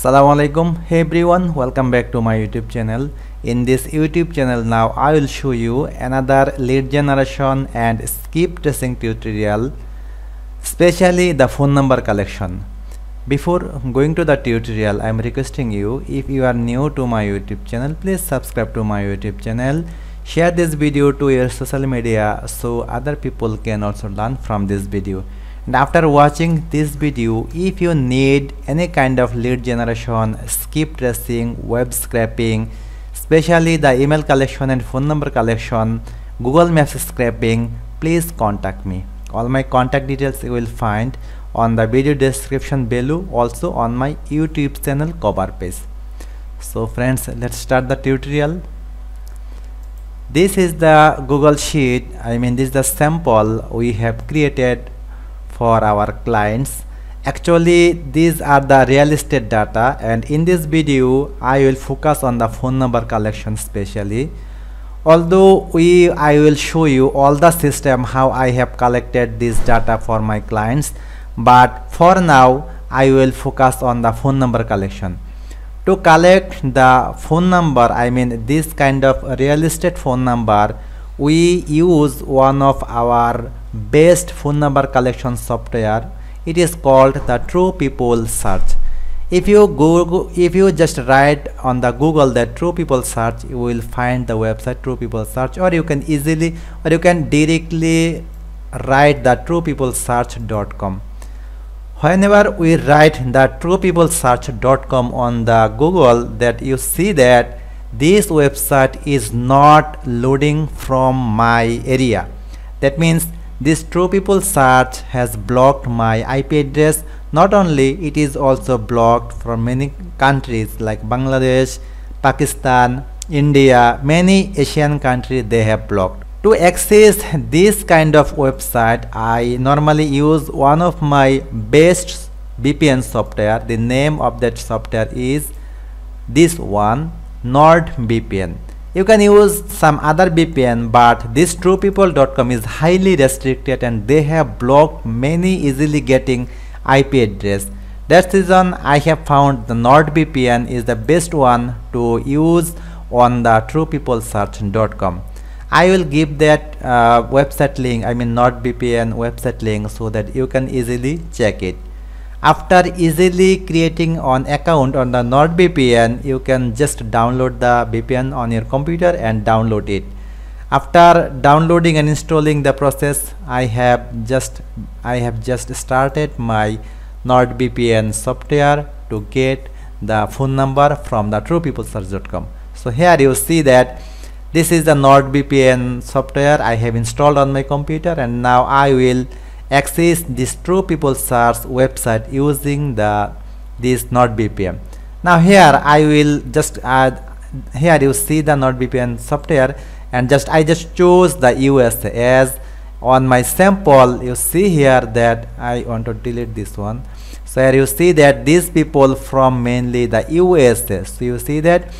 Assalamu alaikum hey everyone. Welcome back to my youtube channel. In this youtube channel now i will show you another lead generation and skip tracing tutorial especially the phone number collection. Before going to the tutorial i'm requesting you if you are new to my youtube channel please subscribe to my youtube channel. Share this video to your social media so other people can also learn from this video and after watching this video if you need any kind of lead generation skip tracing web scraping especially the email collection and phone number collection google maps scraping please contact me. All my contact details you will find on the video description below also on my youtube channel cover page. So friends let's start the tutorial. This is the google sheet. I mean this is the sample we have created for our clients. Actually these are the real estate data and in this video i will focus on the phone number collection specially. Although we i will show you all the system how i have collected this data for my clients but for now i will focus on the phone number collection. To collect the phone number i mean this kind of real estate phone number we use one of our best phone number collection software. It is called the true people search. If you google if you just write on the google that true people search you will find the website true people search or you can easily or you can directly write the true people truepeoplesearch.com whenever we write the true people truepeoplesearch.com on the google that you see that this website is not loading from my area. That means this true people search has blocked my ip address. Not only it is also blocked from many countries like bangladesh pakistan india. Many asian countries they have blocked. To access this kind of website i normally use one of my best vpn software. The name of that software is this one nordvpn you can use some other vpn but this truepeople.com is highly restricted and they have blocked many easily getting ip address. That's the reason i have found the nordvpn is the best one to use on the truepeoplesearch.com I will give that uh, website link I mean NordVPN website link so that you can easily check it after easily creating an account on the NordVPN you can just download the VPN on your computer and download it. After downloading and installing the process I have just I have just started my NordVPN software to get the phone number from the truepeoplesearch.com so here you see that this is the NordVPN software I have installed on my computer and now I will access this true people search website using the this NordVPN now here I will just add here you see the NordVPN software and just I just choose the US as on my sample you see here that I want to delete this one. So here you see that these people from mainly the USA so you see that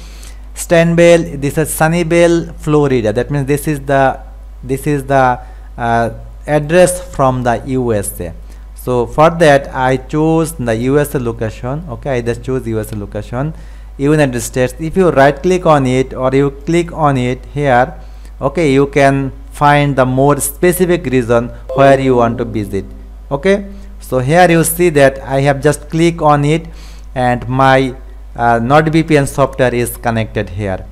Stanbell, this is Sunnyvale, Florida. That means this is the this is the uh, address from the USA. So for that I choose the USA location. Okay, I just choose USA location. United States. If you right click on it or you click on it here, okay, you can find the more specific reason where you want to visit. Okay, so here you see that I have just click on it and my uh, NordVPN software is connected here.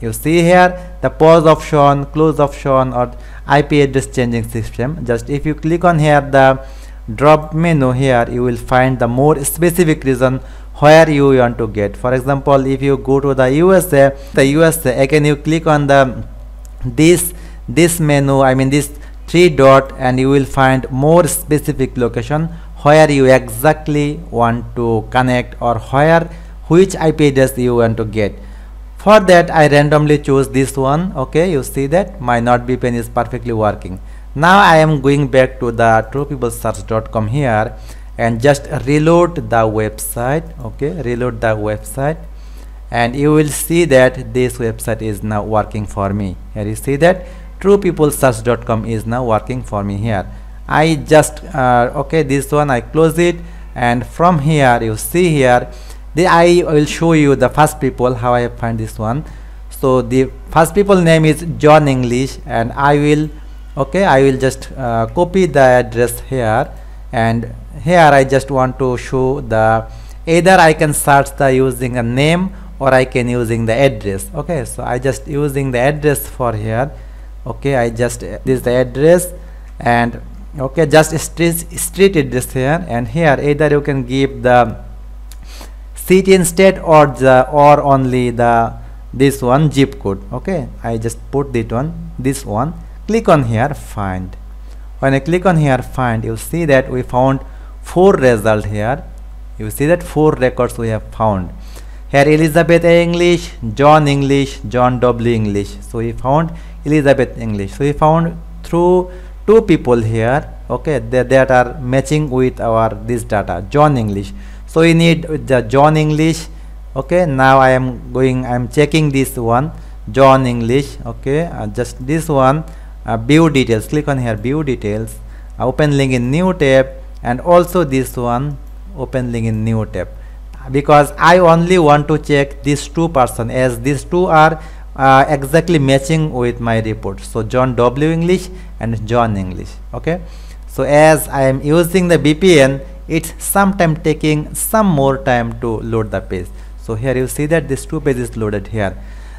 You see here the pause option, close option or IP address changing system. Just if you click on here the drop menu here you will find the more specific reason where you want to get. For example, if you go to the USA, the USA again you click on the this this menu I mean this three dot and you will find more specific location where you exactly want to connect or where which IP address you want to get for that I randomly choose this one. Okay you see that my NordVPN is perfectly working. Now I am going back to the truepeoplesearch.com here and just reload the website. Okay reload the website. And you will see that this website is now working for me. Here you see that truepeoplesearch.com is now working for me here. I just uh, okay this one I close it. And from here you see here then I will show you the first people how I find this one. So the first people name is John English and I will okay I will just uh, copy the address here. And here I just want to show the either I can search the using a name or I can using the address okay? So I just using the address for here okay? I just uh, this is the address and okay just street, street address here. And here either you can give the city and state or the or only the this one zip code okay? I just put this one this one. Click on here find. When I click on here find you see that we found four result here. You see that four records we have found. Here Elizabeth English John English John W English. So we found Elizabeth English. So we found through two people here okay that, that are matching with our this data. John English so we need the John English. Okay now I am going I am checking this one. John English. Okay uh, just this one. Uh, view details. Click on here view details. Uh, open link in new tab and also this one. Open link in new tab. Because I only want to check these two person as these two are uh, exactly matching with my report. So John W English and John English. Okay so as I am using the VPN it's sometime taking some more time to load the page. So here you see that this two pages loaded here.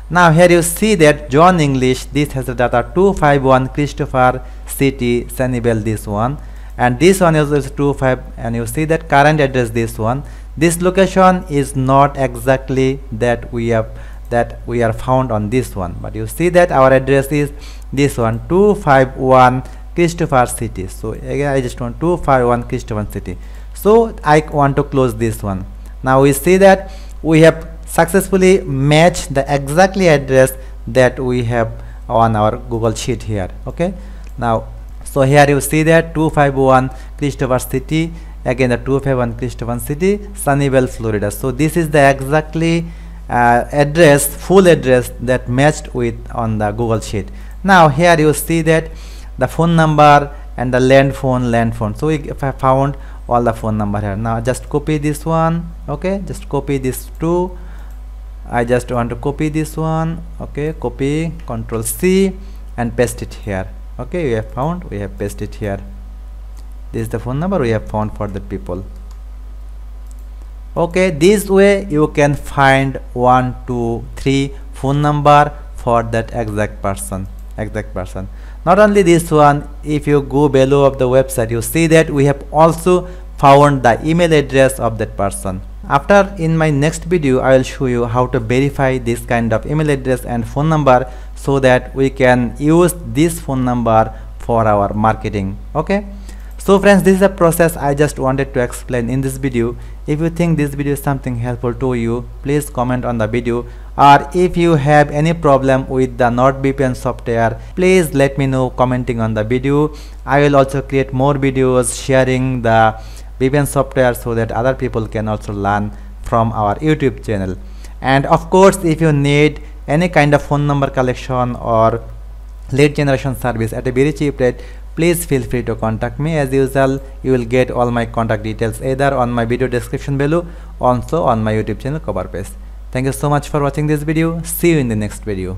Now here you see that John English this has the data 251 Christopher City Sunnyvale this one. And this one is 25 and you see that current address this one. This location is not exactly that we have that we are found on this one. But you see that our address is this one 251 Christopher City. So again I just want 251 Christopher City. So I want to close this one. Now we see that we have successfully matched the exactly address that we have on our Google Sheet here. Okay? Now so here you see that 251 Christopher City again the 251 Christopher City Sunnyvale Florida. So this is the exactly uh, address full address that matched with on the Google Sheet. Now here you see that the phone number and the land phone land phone so if I found all the phone number here. Now just copy this one okay? Just copy this two. I just want to copy this one okay? Copy control C and paste it here okay? We have found we have pasted it here. This is the phone number we have found for the people. Okay this way you can find one two three phone number for that exact person exact person not only this one if you go below of the website you see that we have also found the email address of that person. After in my next video I will show you how to verify this kind of email address and phone number so that we can use this phone number for our marketing okay so friends this is a process I just wanted to explain in this video. If you think this video is something helpful to you please comment on the video. Or if you have any problem with the NordVPN software please let me know commenting on the video. I will also create more videos sharing the VPN software so that other people can also learn from our YouTube channel. And of course if you need any kind of phone number collection or lead generation service at a very cheap rate please feel free to contact me. As usual you will get all my contact details either on my video description below also on my youtube channel cover page thank you so much for watching this video. See you in the next video